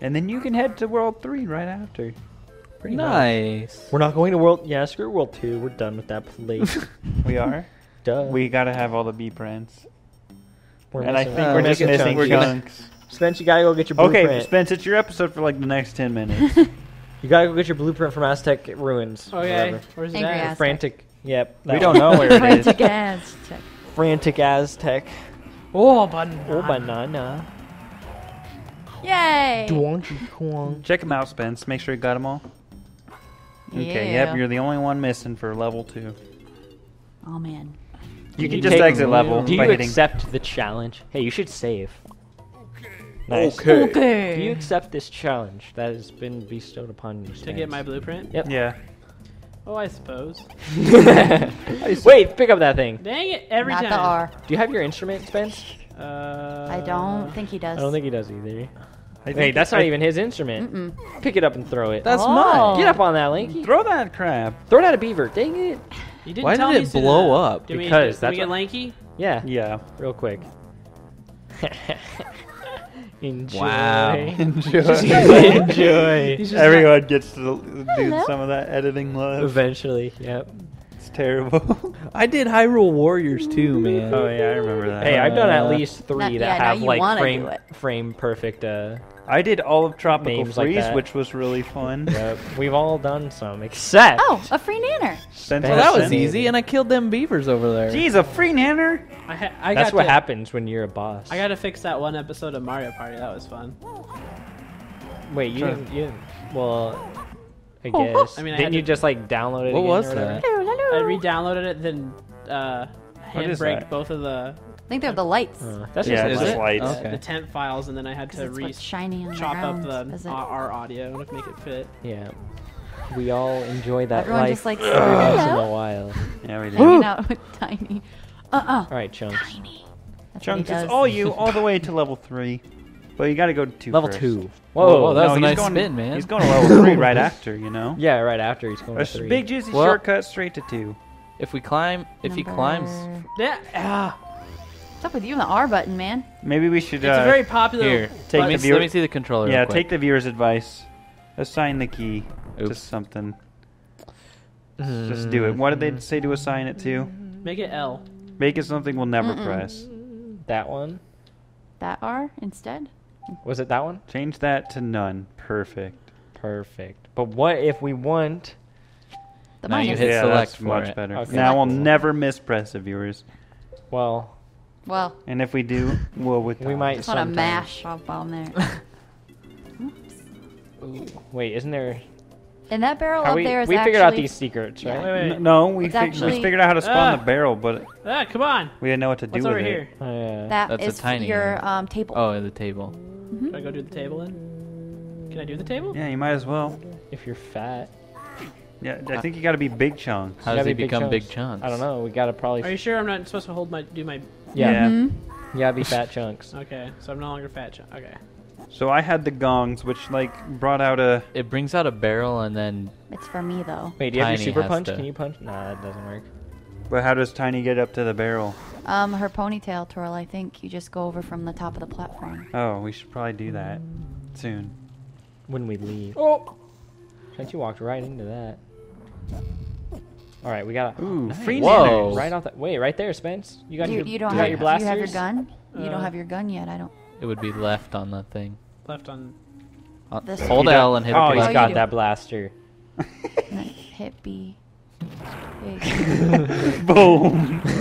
And then you can head to World 3 right after. Pretty much. Nice. We're not going to World. Yeah, screw World Two. We're done with that place. We are? Duh. we gotta have all the B prints. We're and I think uh, we're just it missing chunks. We're gonna- chunks. Spence, you gotta go get your blueprint. Okay, blueprint. Spence, it's your episode for like the next 10 minutes. You gotta go get your blueprint from Aztec Ruins. Okay, wherever. where's it Angry at? Aztec. Frantic. Yep. we that don't know where it is. Frantic ass. Check. Frantic Aztec. Oh, banana. Oh, banana. Yay! Donkey Kong. Check them out, Spence. Make sure you got them all. Okay, Yeah. yep, you're the only one missing for level 2. Oh man. You Can can you just take- exit level Do you by hitting. accept the challenge? Hey, you should save. Nice. Okay. Okay. Do you accept this challenge that has been bestowed upon you? To get my blueprint? Yep. Yeah. Oh, I suppose. Wait, pick up that thing. Dang it, every Not time. the R. Do you have your instrument, Spence? Uh, I don't think he does. I don't think he does either. I Wait, think that's I- not even his instrument. Mm-mm. Pick it up and throw it. That's Oh. mine. Get up on that, Linky. Throw that crap. Throw it at a beaver. Dang it. You didn't Why tell did me it sooner. blow up? Did we, Because did that's we get what- lanky? Yeah, Yeah. real quick. Enjoy. Wow. Enjoy. Enjoy. He's just Everyone gets to do Hello. some of that editing love. Eventually, yep. It's terrible. I did Hyrule Warriors too, man. oh yeah, I remember that. Hey, I've done at Uh, least three Not- that yeah, now have you like wanna frame do it. frame perfect. Uh, I did all of Tropical Names like Freeze, that. which was really fun. yep. We've all done some, except. Oh, a free nanner. Spence Well, that was Hudson. easy, and I killed them beavers over there. Jeez, a free nanner? I, ha- I That's got what to, happens when you're a boss. I got to fix that one episode of Mario Party. That was fun. Wait, you Sure. didn't, you didn't. Well, I Oh, guess. I mean, I didn't had you to- just like download it? What again was or whatever? that? Hello, I re-downloaded it, then uh, What is handbraked that? both of the I think they're the lights. Uh, that's Yeah, just it's a just light. lights. Okay. the temp files, and then I had 'Cause to it's re what's shiny on the chop up ground. the is it? our, our audio to make it fit. Yeah. We all enjoy that Everyone life just like, every once in hello. a while. Yeah, we did. Hanging out with Tiny. Uh-uh. All right, chunks. Tiny. That's what he Chunks, it's does. all you, all the way to level three. But you gotta go to Level first. two. Whoa, Whoa, that was a he's nice going, spin, man. He's going to level three right after, you know? Yeah, right after he's going A to three. big juicy Well- shortcut straight to two. If we climb, if he climbs, Yeah, ah, What's up with you and the R button, man? Maybe we should it's uh, a very popular. here, take let me, viewer- let me see the controller. yeah, real quick. take the viewer's advice. Assign the key to Oops. something. Just do it. What did they say to assign it to? Make it L. Make it something we'll never Mm-mm. press. That one? That R instead? Was it that one? Change that to none. Perfect. Perfect. But what if we want? The Now you minus. hit yeah, select that's for much it. better. Okay. Now we'll Select. never mispress the viewers. Well, Well, And if we do, we'll with we might. just want to sometimes. mash up on there. Ooh, Wait, isn't there? And that barrel How up we there is we actually... figured out these secrets, Yeah. right? Wait, wait. N- No, we, It's fig- actually- we figured out how to spawn Ah. the barrel, but Ah, come on. we didn't know what to do What's with over it. here? Oh, yeah. That That's a is tiny your um, table. Oh, the table. Mhm. Should I go do the table then? Can I do the table? Yeah, you might as well. If you're fat. Yeah, I think you got to be big chunks. How does he be big become chunks. big chunks? I don't know. We gotta probably. Are you sure I'm not supposed to hold my do my? yeah. Yeah. Mhm. You gotta be fat chunks. Okay, so I'm no longer fat. Ch- okay. So I had the gongs, which like brought out a. It brings out a barrel and then It's for me, though. Wait, do you have your super punch? to- Can you punch? Nah, that doesn't work. But how does Tiny get up to the barrel? Um, her ponytail twirl, I think you just go over from the top of the platform. Oh, we should probably do that soon. When we leave. Oh, Since you walked right into that. All right, we got. Ooh, free Whoa. nanners. Right off that. Wait, right there, Spence. You got You, your. you don't you have, got your blasters. you have your gun? you Uh, don't have your gun yet. I don't. it would be left on the thing. left on. Uh, This- hold L and hit Oh, the Oh, he's you got do. that blaster. Hit B. Big. Boom.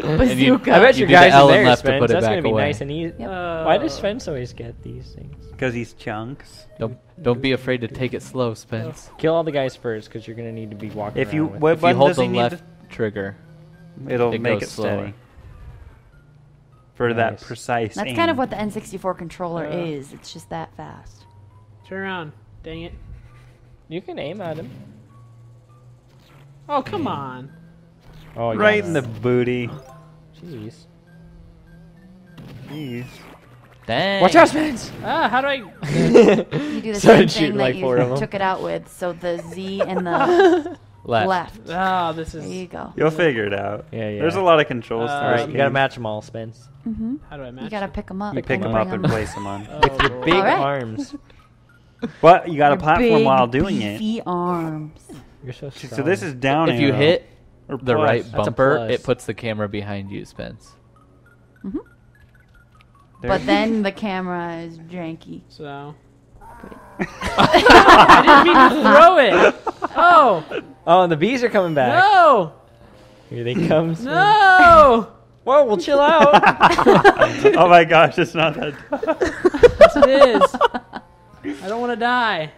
And you- Bazooka. I bet You your do the guys L are and there, left to Spence. put it That's gonna back be away. nice and easy. Yep. Why does Spence always get these things? Because he's chunks. Don't don't be afraid to take it slow, Spence. Kill all the guys first, because you're gonna need to be walking. If you around with- what If you button hold does the he need? left trigger, to- it'll it make goes it slower. steady. For that Nice. precise That's aim. kind of what the N64 controller Uh. is. It's just that fast. Turn around. Dang it. you can aim at him. Oh come on. Oh, right got in the booty. Jeez. Jeez. dang. Watch out, Spence! Ah, how do I? You do the Started same shooting thing like that four of you 'em. took it out with. So the Z and the Left. Left. Oh, this There you is. go. You'll figure it out. Yeah, yeah. There's a lot of controls. Uh, to All this right, you gotta match them all, Spence. Mm-hmm. How do I match? You gotta pick them up. You pick and them bring up and 'em- place them on. Oh, With your Lord. big Alright. arms. But you got a platform while doing it. beefy arms. You're so strong. So this is down If you arrow, hit or the plus. right bumper, it puts the camera behind you, Spence. hmm There. But then the camera is janky. So. I didn't mean to throw it. Oh Oh, and the bees are coming back. no! Here they come. No! Whoa, we'll chill out. oh my gosh, it's not that. Yes, it is. I don't want to die.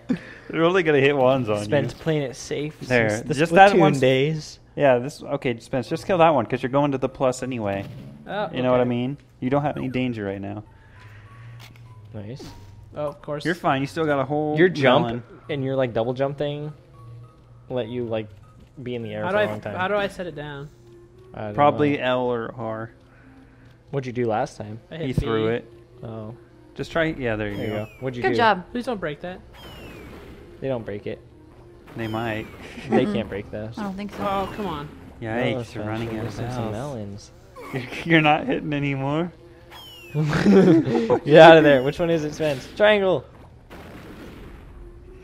They're only gonna hit ones on Spence you. playing it safe. There, since the just that one days. Yeah, this okay, Spence. Just kill that one because you're going to the plus anyway. Oh, You know what I mean? You don't have any danger right now. Nice. Oh, of course. You're fine. You still got a whole. Your jump melon. and your like double jump thing let you like be in the air How for do a I? long time. How do I set it down? I don't Probably know. L or R. What'd you do last time? I He hit threw it. Oh, Just try. Yeah, there you, there you go. go. What'd you Good do? job. Please don't break that. They don't break it. They might. They can't break those. I don't think so. Oh, come on. Yikes! Those you're running out of some melons. You're not hitting anymore. Get out of there. Which one is it, Spence? Triangle.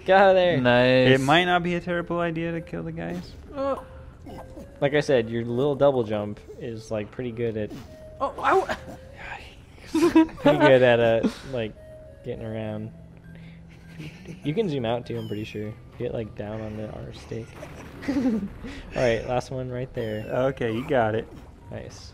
Get out of there. Nice. It might not be a terrible idea to kill the guys. Oh, Like I said, your little double jump is like pretty good at oh, I w- pretty good at uh like getting around. You can zoom out too. I'm pretty sure. Get like down on the R stick. All right, last one right there. Okay, you got it. Nice.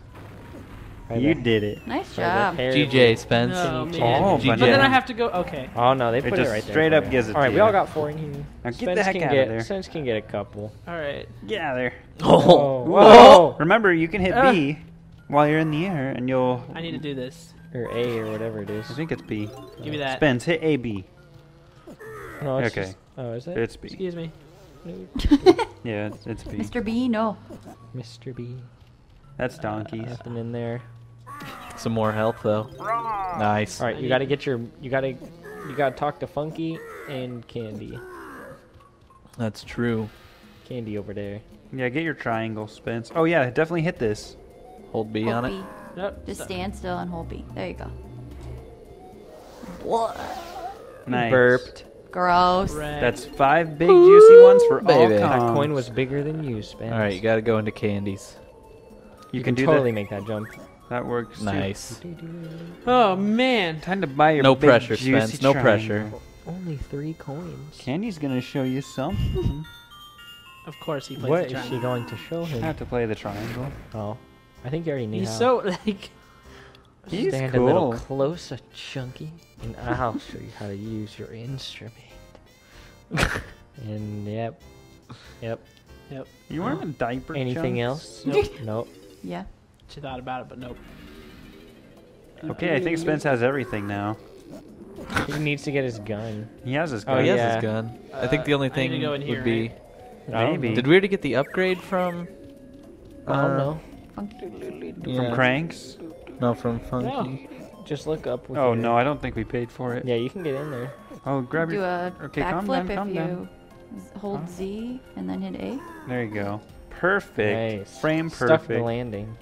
Right you there. did it. Nice job. GJ Spence. No, Can man. Oh, change? but But then I have to go. Okay. Oh no, they put it just right there. straight up you. gives it All to right, we all got four. in here. Now get Spence the heck can outta get, there. Spence can get a couple. All right. Get out of there. Oh, Whoa. whoa. Remember, you can hit Ah. B while you're in the air, and you'll. I need to do this. Or A or whatever it is. I think it's B. Give me that. Spence, hit A B. No, it's Okay. just- oh, is it? It's B. Excuse me. Yeah, it's, it's B. Mr. B, no. Mr. B. That's uh, donkeys. Nothing in there. Some more health though. Nice. All right, you got to get your. You got to. You got to talk to Funky and Candy. That's true. Candy over there. Yeah, get your triangle, Spence. Oh yeah, definitely hit this. Hold B Hold on it. B. Nope. Just stop. stand still and hold B. There you go. What? Nice. Burped. Gross. Red. That's five big juicy ones for all baby. That comms. coin was bigger than you, Spence. All right, you got to go into Candy's. You, You can, can do totally that. make that jump. That works. too. Nice. Oh man. Time to buy your No big, pressure, juicy Spence, no pressure. triangle. Only three coins. Candy's gonna show you something. Of course he plays What the is she triangle. going to show I him? have to play the triangle. Oh, oh. I think you already knew He's how. so like. He's Stand a little closer, Chunky, and I'll show you how to use your instrument. and yep, yep. Yep. You wearing a diaper? Anything Chunks? else? Nope. nope. Yeah. She thought about it, but nope. Okay, I think Spence has everything now. He needs to get his gun. He has his Oh, gun. he has yeah. his gun. I think Uh, the only thing go here, would be. right? Maybe. Did we already get the upgrade from? I don't uh, know. From yeah. Cranks? No, from Funky. Just look up. With Oh your- no, I don't think we paid for it. Yeah, you can get in there. Oh, grab Do your. a Okay, calm backflip down, if calm you down. z- hold Huh? Z and then hit A. There you go. Perfect. Nice. Frame Stuck the perfect. landing.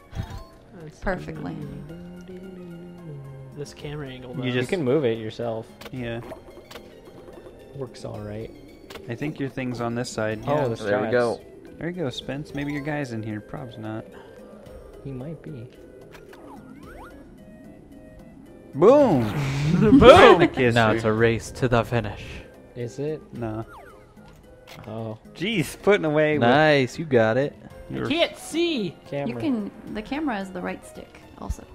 Perfect landing. This camera angle. You though. You just- can move it yourself. Yeah. Works all right. I think your thing's on this side. Oh, Yeah. the There we go. there you go, Spence. Maybe your guy's in here. Prob's not. He might be. Boom! Boom! Now it's a race to the finish. Is it? No. Oh, Jeez, putting away with Nice, you got it. You can't see. camera. You can. The camera is the right stick also.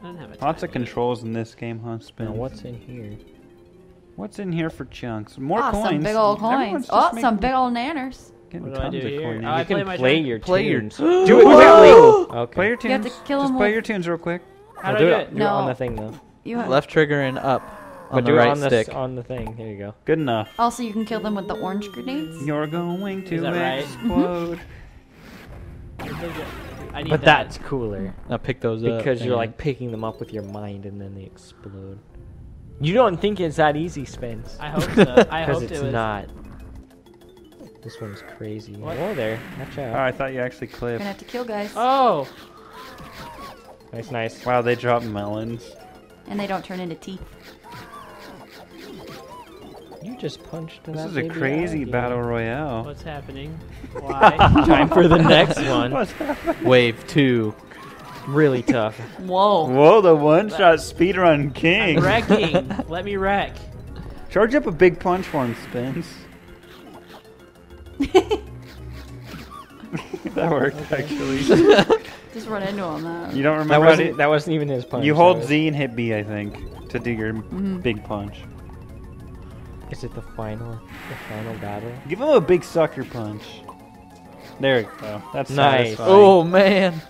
I don't have a Lots of time. controls in this game, huh, Spence? Now what's in here? What's in here for chunks? More oh, coins. some big old coins. Oh, some big old nanners. getting What do I do of here? coin. Oh, ah, I you can play my play turn? your Play your- tunes. Do Do it it quickly. quickly. Okay. Play your You have tunes. to kill Just him play with- your tunes real quick. How No, do do I it. do Do it on the thing though. You have, Left trigger and up But on do the it right on stick. s- on the thing. Here you go. Good enough. Also, you can kill them with the orange grenades. You're going to that right? explode. Mm-hmm. But that. that's cooler Now pick those up. because you're like picking them up with your mind and then they explode. You don't think it's that easy, Spence? I hope so. I Because hope it's it was. not. This one's crazy. What? Whoa there. Watch Oh, out. I thought you actually You're clipped. gonna have to kill guys. Oh, Nice, nice. Wow, they drop melons. And they don't turn into teeth. You just punched This is a crazy alligator. battle royale. what's happening? Why? Time for the next one. What's happening? Wave two. Really tough. Whoa. Whoa, the one-shot speedrun I'm king. wrecking. Let me wreck. Charge up a big punch for him, Spence. that worked, actually. Just run into him. Uh, You don't remember how wasn't that wasn't even his punch. You hold was- Z and hit B, I think, to do your big punch. Is it the final the final battle? Give him a big sucker punch. There we go. That's Nice. satisfying. Oh man.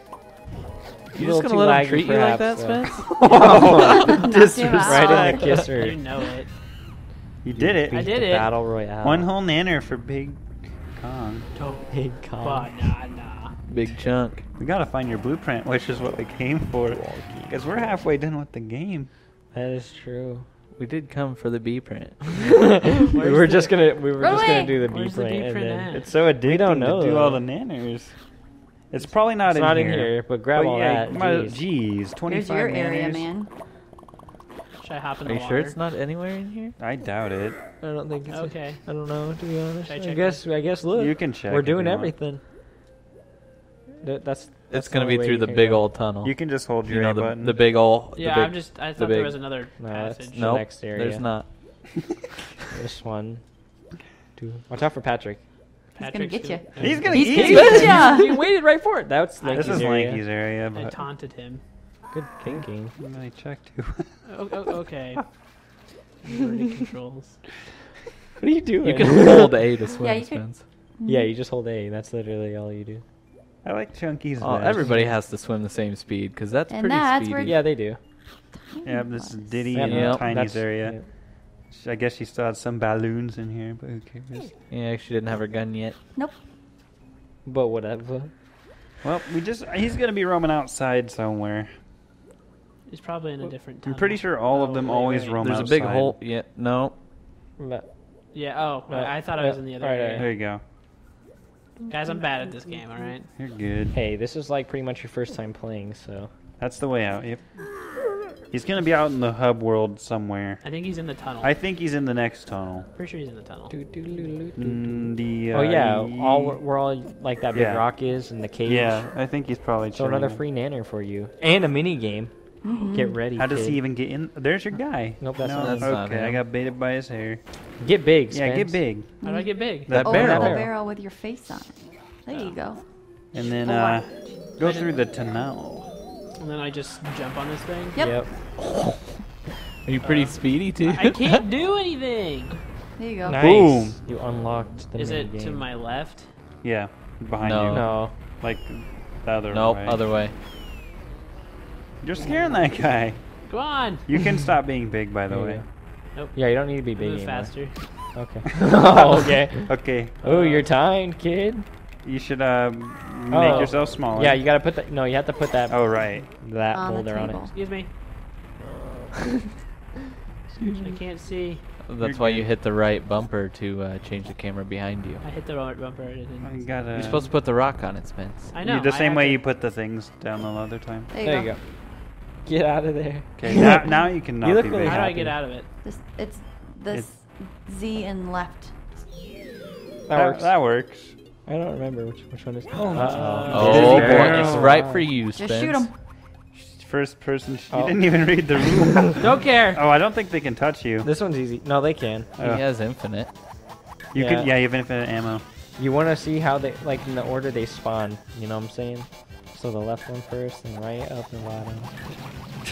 You Little just gonna let him laggy treat you like that, perhaps, Spence? Oh, Knocked him out. disrespect. Right in the kisser. You know it. You did it. I did it. Battle royale. One whole nanner for Big Kong. big But con. nah, nah. Big chunk. We gotta find your blueprint, which is what we came for. Because we're halfway done with the game. That is true. We did come for the B print. we were just gonna we were just gonna do the B Where's the print B and print then at? It's so addicting don't know, to do all though. the nanners. It's probably not it's in not here. in here, but grab But all yeah, that. come on, Jeez. Jeez, 25 There's your area, nanners? man. Should I hop in Are the you water? sure it's not anywhere in here? I doubt it. I don't think it's Okay. I don't know to be honest. Should I I check guess I guess look. You can check. We're if you doing want. everything. That, that's, that's It's the gonna only be way through you the can big go. old tunnel. You can just hold You your know A the, button. the big ol' the Yeah, big, I'm just. I the thought there big- was another No, that's passage. the Nope, next area. There's not. This one. Two. Watch out for Patrick. He's gonna Patrick's get gonna- He's gonna He's eat gonna you. get ya. he waited right for it. That's I- Lanky's This is area. Lanky's area, I but taunted him. Good thinking. I checked too. Oh, oh, okay. Inverted controls. What are you doing? You can hold A to swim, Yeah, you could- Spence. yeah, you just hold A. That's literally all you do. I like Chunky's. Oh, vest. everybody has to swim the same speed because that's And pretty that's speedy. Yeah, they do. Yeah, this is Diddy Yep, and Yep. Tiny's that's- area. yep. I guess she still had some balloons in here, but who cares? Yeah, she didn't have her gun yet. Nope. But whatever. Well, we just he's gonna be roaming outside somewhere. He's probably in a different. I'm Tunnel. pretty sure all of Oh, them wait, always wait. roam There's outside. a big hole. Yeah, no. But- Yeah. Oh, No, I I thought I was in the other right, area. There you go. Guys, I'm bad at this game. All right. You're good. Hey, this is like pretty much your first time playing, so. That's the way out. Yep. He's gonna be out in the hub world somewhere. I think he's in the tunnel. I think he's in the next tunnel. Pretty sure he's in the tunnel. Mm, the, Oh yeah, uh, all where, where all like that big Yeah. rock is and the cage. Yeah, I think he's probably. So another free nanner for you and a mini game. Get ready. How does kid. he even get in? There's your guy. Nope, that's no, not him. That's not okay. I got baited by his hair. get big? Yeah, get big. How do I get big? That oh, barrel. the barrel with your face on it. There you go. And then Oh, uh, wow. go through the tunnel. And then I just jump on this thing. Yep. Yep. Are you pretty Uh, speedy too? I can't do anything. There you go. Nice. Boom. You unlocked the Is mini it to my left? Yeah, behind No. you. No. Like the other nope, way. other way. You're scaring that guy. Go on. You can stop being big, by the There way. Nope. Yeah, you don't need to be big Move anymore. faster. Okay. oh, okay. Okay. Oh, you're timed, kid. You should uh, make Oh. yourself smaller. Yeah, you gotta put that. No, you have to put that Oh right. that On the boulder on it. table. Excuse me. I can't see. That's You're why good. you hit the right bumper to uh, change the camera behind you. I hit the right bumper. I didn't. You gotta. You're supposed to put the rock on it, Spence. I know. You- the same have way to- you put the things down the other time. There you There go. you go. Get out of there. Okay. now, now you can not You look be really big. How do I happy. get out of it? This, it's this Z and left. That, That, works. that works. I don't remember which which one is. Uh, Oh Dizzy boy, barrel. it's right for you, Just shoot him. First person. Sh- Oh. You didn't even read the rules. Don't care. oh, I don't think they can touch you. This one's easy. No, they can. He Oh. has infinite. You Yeah. can. Yeah, you have infinite ammo. You want to see how they like in the order they spawn. You know what I'm saying? So the left one first, and right up and bottom.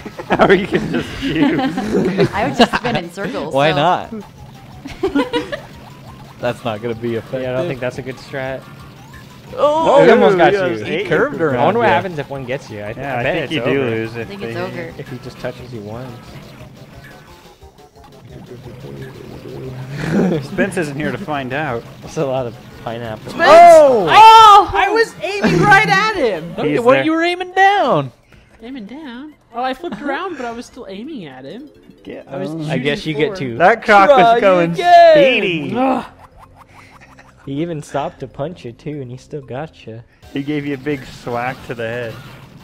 or you can just shoot. I would just spin in circles. Why so- not? That's not gonna be effective. Yeah, I don't think that's a good strat. Oh, he almost got yeah, you. He curved around. I wonder what ya. happens if one gets you. I, th- Yeah, I I, bet think it's you over. do lose I if think it's over. If he just touches you once. Spence isn't here to find out. That's a lot of pineapple. Oh! Oh! I was aiming right at him. Okay, He's what there. you were aiming down? Aiming down. Oh, I flipped around, but I was still aiming at him. Get I was on. I guess you shooting get forward. to. That croc Try was going again. speedy. He even stopped to punch you too, and he still got you. He gave you a big swack to the head.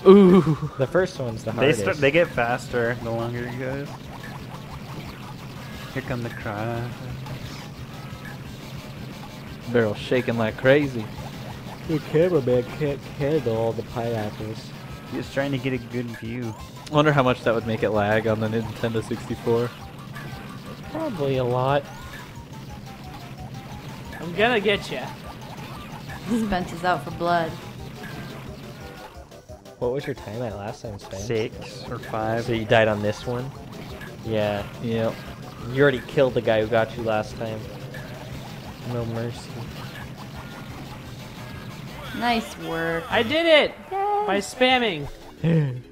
Ooh. The first one's the They hardest. start, they get faster the longer it goes. Here come the cries. Barrel shaking like crazy. the cameraman can't handle all the pineapples. He's trying to get a good view. Wonder how much that would make it lag on the Nintendo 64. Probably a lot. I'm gonna get you. Spence is out for blood. What was your time at last time, Spence? Six or five. So you died on this one? Yeah. Yep. You already killed the guy who got you last time. No mercy. Nice work. I did it by spamming.